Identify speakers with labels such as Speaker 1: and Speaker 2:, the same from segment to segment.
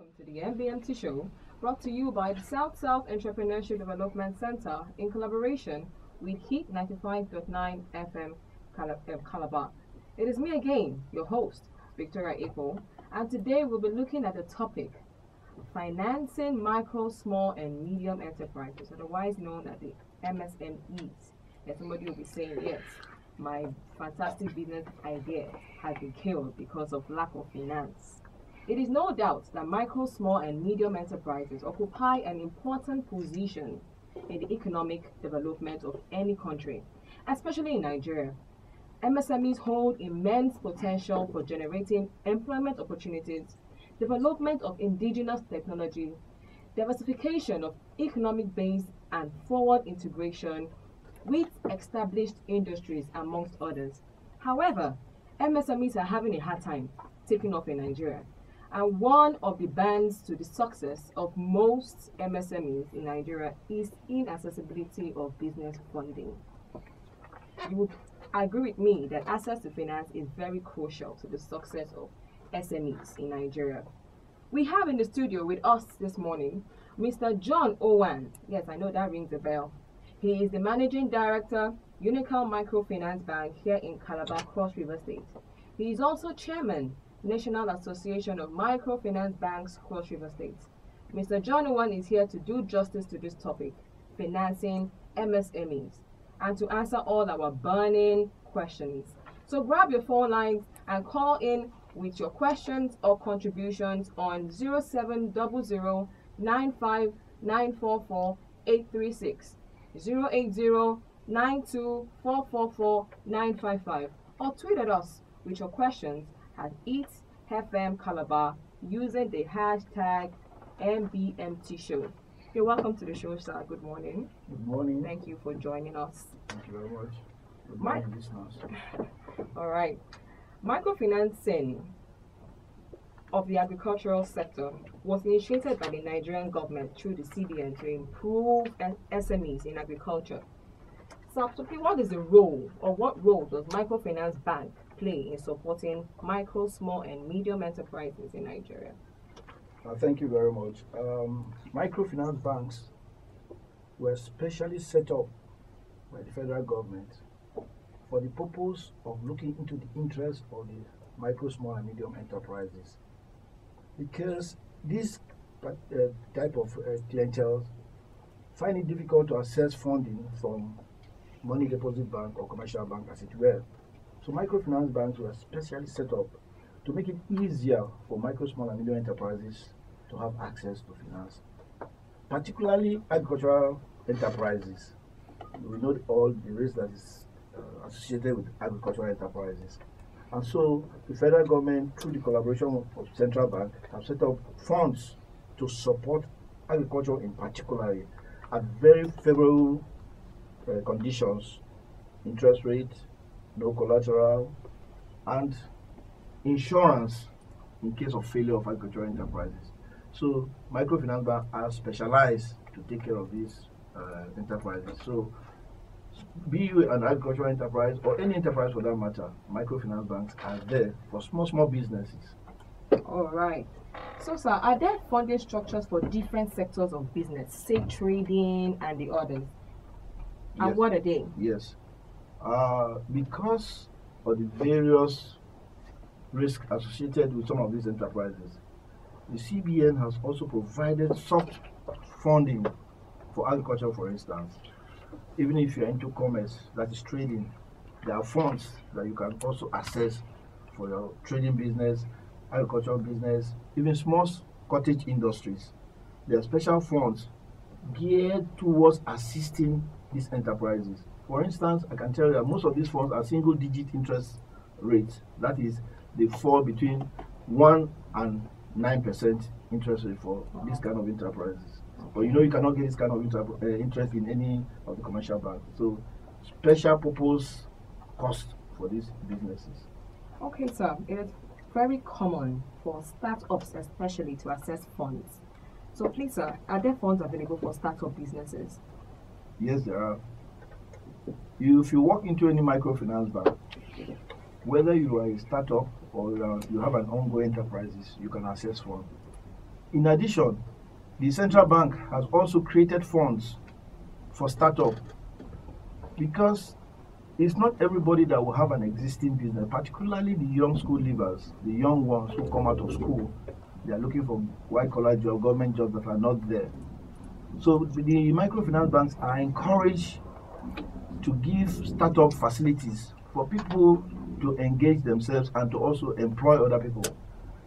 Speaker 1: Welcome to the MBMT show, brought to you by the South South Entrepreneurship Development Center in collaboration with Hit 95.9 FM uh, Calabar. It is me again, your host, Victoria Epo, and today we'll be looking at the topic financing micro, small, and medium enterprises, otherwise known as the MSMEs. And somebody will be saying, yes, my fantastic business idea has been killed because of lack of finance. It is no doubt that micro, small, and medium enterprises occupy an important position in the economic development of any country, especially in Nigeria. MSMEs hold immense potential for generating employment opportunities, development of indigenous technology, diversification of economic base, and forward integration with established industries, amongst others. However, MSMEs are having a hard time taking off in Nigeria. And one of the bands to the success of most MSMEs in Nigeria is inaccessibility of business funding. You would agree with me that access to finance is very crucial to the success of SMEs in Nigeria. We have in the studio with us this morning Mr. John Owan. Yes, I know that rings a bell. He is the managing director, Unical Microfinance Bank here in Calabar, Cross River State. He is also chairman, National Association of Microfinance Banks, Cross River State. Mr. John Owan is here to do justice to this topic, financing MSMEs, and to answer all our burning questions. So grab your phone lines and call in with your questions or contributions on 0700 95944 836 080 95444 or tweet at us with your questions at HitFM Calabar using the hashtag MBMT Show. You're welcome to the show, sir. Good morning.
Speaker 2: Good morning.
Speaker 1: Thank you for joining us.
Speaker 2: Thank you very much. Good
Speaker 1: My-
Speaker 2: morning, listeners.
Speaker 1: All right. Microfinancing of the agricultural sector was initiated by the Nigerian government through the CBN to improve SMEs in agriculture. So, so what is the role or what role does Microfinance Bank play in supporting micro, small, and medium enterprises in Nigeria?
Speaker 2: Uh, thank you very much. Um, microfinance banks were specially set up by the federal government for the purpose of looking into the interest of the micro, small, and medium enterprises. Because this uh, type of uh, clientele find it difficult to access funding from money deposit bank or commercial bank as it were. So microfinance banks were specially set up to make it easier for micro, small, and medium enterprises to have access to finance, particularly agricultural enterprises. We know all the risk that is uh, associated with agricultural enterprises. And so the federal government, through the collaboration of central bank, have set up funds to support agriculture in particular at very favorable uh, conditions, interest rate, no collateral, and insurance in case of failure of agricultural enterprises. So microfinance banks are specialized to take care of these uh, enterprises. So be you an agricultural enterprise or any enterprise for that matter, microfinance banks are there for small, small businesses.
Speaker 1: All right. So, sir, are there funding structures for different sectors of business, say trading and the others? And
Speaker 2: Yes.
Speaker 1: what are they?
Speaker 2: Yes. Uh, because of the various risks associated with some of these enterprises, the CBN has also provided soft funding for agriculture, for instance. Even if you're into commerce, that is trading, there are funds that you can also access for your trading business, agricultural business, even small cottage industries. There are special funds geared towards assisting these enterprises. For instance, I can tell you that most of these funds are single digit interest rates. That is, they fall between 1 and 9% interest rate for this kind of enterprises. But you know, you cannot get this kind of inter- uh, interest in any of the commercial banks. So, special purpose cost for these businesses.
Speaker 1: Okay, sir. It is very common for startups, especially, to access funds. So, please, sir, are there funds available for startup businesses?
Speaker 2: Yes, there are. If you walk into any microfinance bank, whether you are a startup or you, have an ongoing enterprises, you can access one. In addition, the central bank has also created funds for startup because it's not everybody that will have an existing business, particularly the young school leavers, the young ones who come out of school. They are looking for white collar job, government jobs that are not there. So the microfinance banks are encouraged to give startup facilities for people to engage themselves and to also employ other people.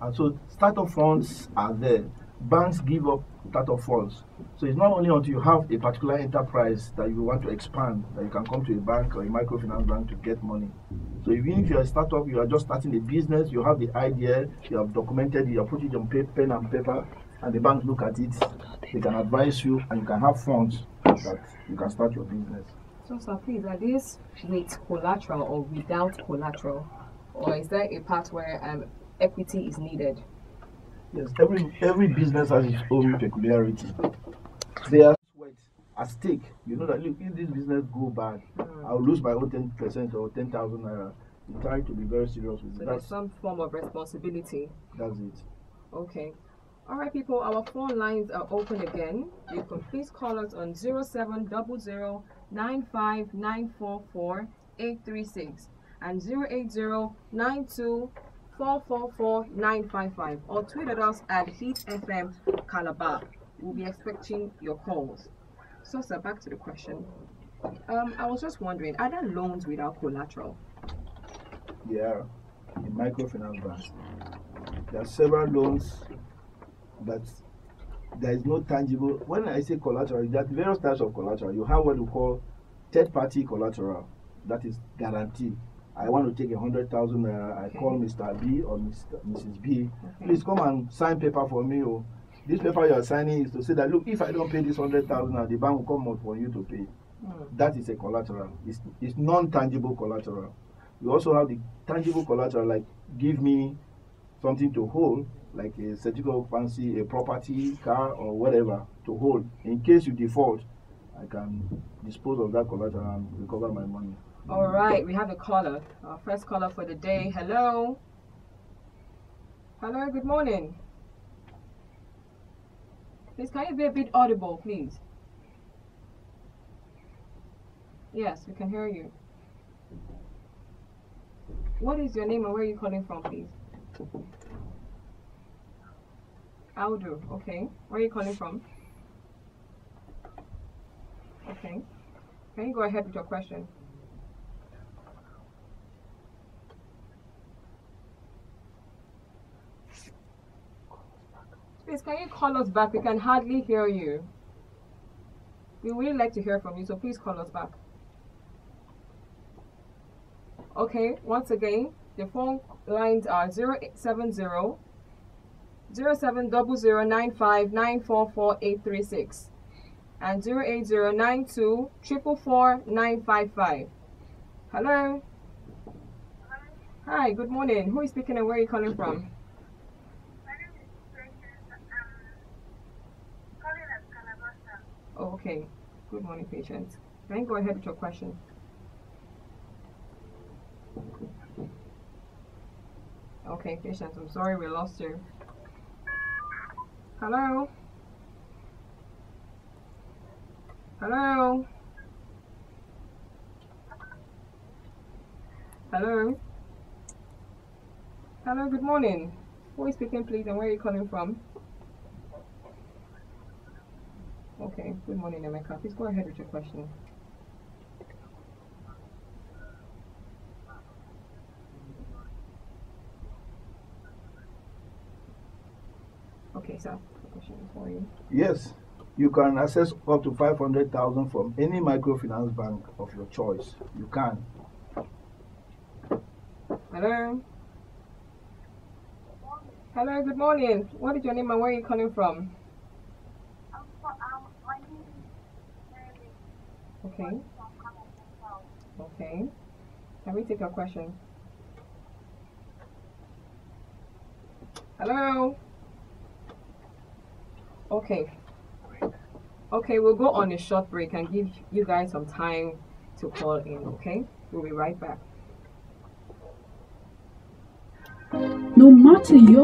Speaker 2: And so startup funds are there. Banks give up startup funds. So it's not only until you have a particular enterprise that you want to expand that you can come to a bank or a microfinance bank to get money. So even if you're a startup, you are just starting a business, you have the idea, you have documented it, you have put it on pen and paper, and the bank look at it, they can advise you, and you can have funds that you can start your business.
Speaker 1: So, sir, please, are these with collateral or without collateral? Or is there a part where um, equity is needed?
Speaker 2: Yes, every every business has its own peculiarity. There are sweat at stake. You know that look, if this business go bad, mm. I'll lose my own ten percent or ten thousand naira. You try to be very serious with
Speaker 1: so it. there's some form of responsibility.
Speaker 2: That's it.
Speaker 1: Okay. All right, people, our phone lines are open again. You can please call us on 0700 95944 836 and 080 or tweet at us at Hit FM Calabar. We'll be expecting your calls. So, sir, back to the question. Um, I was just wondering, are there loans without collateral?
Speaker 2: Yeah, in microfinance banks. There are several loans that there is no tangible. When I say collateral, there are various types of collateral. You have what we call third party collateral, that is guarantee. I want to take a hundred thousand naira. I call Mr. B or Mr. Mrs. B. Please come and sign paper for me. Oh, this paper you are signing is to say that look, if I don't pay this hundred thousand, the bank will come out for you to pay. Mm. That is a collateral. It's, it's non-tangible collateral. You also have the tangible collateral, like give me something to hold like a certificate fancy, a property, car, or whatever to hold. In case you default, I can dispose of that collateral and recover my money.
Speaker 1: All right, we have a caller. Our first caller for the day. Hello. Hello, good morning. Please, can you be a bit audible, please? Yes, we can hear you. What is your name and where are you calling from, please? Aldo, okay. Where are you calling from? Okay. Can you go ahead with your question? Please, can you call us back? We can hardly hear you. We would like to hear from you, so please call us back. Okay, once again, the phone lines are 070 070095944836 and 08092 Hello? Hi, good morning. Who is speaking and where are you calling from? Oh, okay. Good morning, Patience. Can you go ahead with your question? Okay, Patience, I'm sorry we lost you. Hello? Hello? Hello? Hello, good morning. Who is speaking, please, and where are you calling from? Okay, good morning, Emeka. Please go ahead with your question. For you.
Speaker 2: Yes, you can access up to 500,000 from any microfinance bank of your choice. You can.
Speaker 1: Hello. Hello, good morning. What is your name and where are you calling from? Okay. Okay. Can we take a question? Hello. Okay. Okay, we'll go on a short break and give you guys some time to call in, okay? We'll be right back.
Speaker 3: No matter your